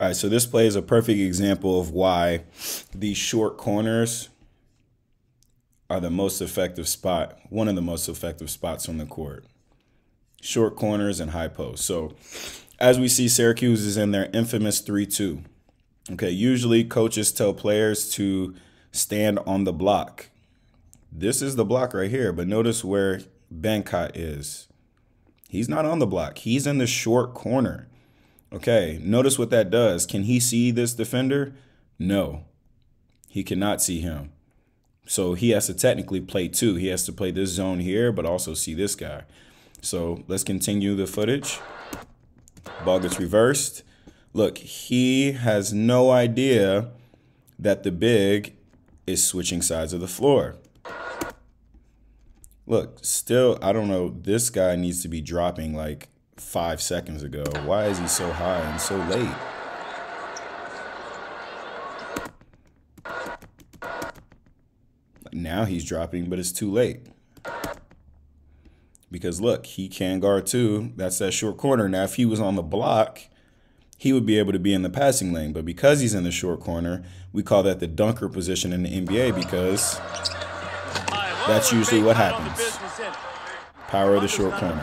All right, so this play is a perfect example of why these short corners are the most effective spot, one of the most effective spots on the court. Short corners and high post. So as we see, Syracuse is in their infamous 3 2. Okay, usually coaches tell players to stand on the block. This is the block right here, but notice where Bacot is. He's not on the block, he's in the short corner. Okay, notice what that does. Can he see this defender? No, he cannot see him. So he has to technically play two. He has to play this zone here, but also see this guy. So let's continue the footage. Ball gets reversed. Look, he has no idea that the big is switching sides of the floor. Look, still, I don't know. This guy needs to be dropping like five seconds ago. Why is he so high and so late? Now he's dropping, but it's too late. Because look, he can guard too. That's that short corner. Now, if he was on the block, he would be able to be in the passing lane. But because he's in the short corner, we call that the dunker position in the NBA because that's usually what happens. Power of the short corner.